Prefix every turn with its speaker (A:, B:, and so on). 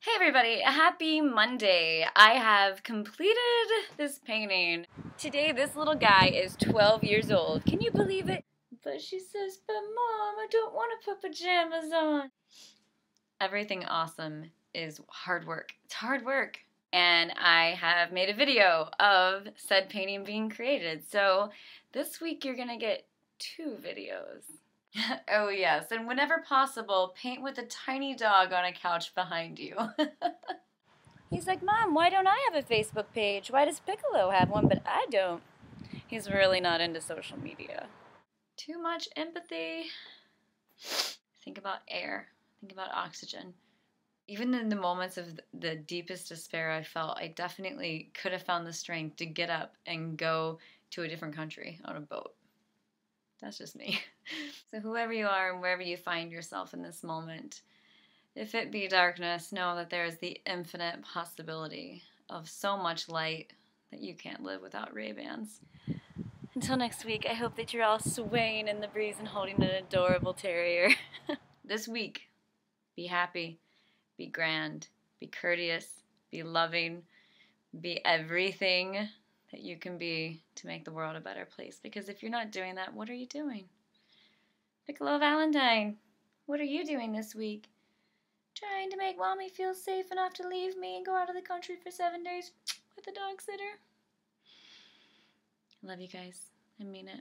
A: Hey everybody, happy Monday. I have completed this painting. Today this little guy is 12 years old. Can you believe it? But she says, but mom, I don't want to put pajamas on. Everything awesome is hard work. It's hard work. And I have made a video of said painting being created. So this week you're gonna get two videos. oh, yes, and whenever possible, paint with a tiny dog on a couch behind you. He's like, Mom, why don't I have a Facebook page? Why does Piccolo have one, but I don't? He's really not into social media. Too much empathy. Think about air, think about oxygen. Even in the moments of the deepest despair I felt, I definitely could have found the strength to get up and go to a different country on a boat. That's just me. so, whoever you are and wherever you find yourself in this moment, if it be darkness, know that there is the infinite possibility of so much light that you can't live without Ray-Bans. Until next week, I hope that you're all swaying in the breeze and holding an adorable terrier. this week, be happy, be grand, be courteous, be loving, be everything that you can be to make the world a better place. Because if you're not doing that, what are you doing? Piccolo Valentine, what are you doing this week? Trying to make mommy feel safe enough to leave me and go out of the country for seven days with a dog sitter. I love you guys. I mean it.